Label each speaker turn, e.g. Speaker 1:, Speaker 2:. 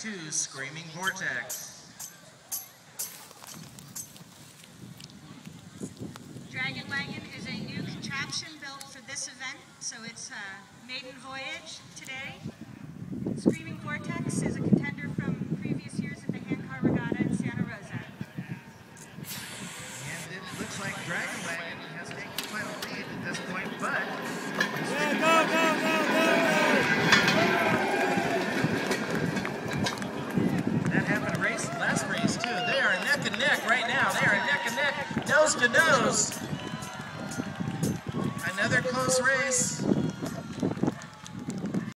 Speaker 1: two, Screaming Vortex.
Speaker 2: Dragon Wagon is a new contraption built for this event, so it's a maiden voyage today. Screaming Vortex is a contender from previous years at the Handcar Regatta in Santa Rosa.
Speaker 1: And it looks like Dragon Wagon neck right now. They are neck and neck, nose to nose. Another close race.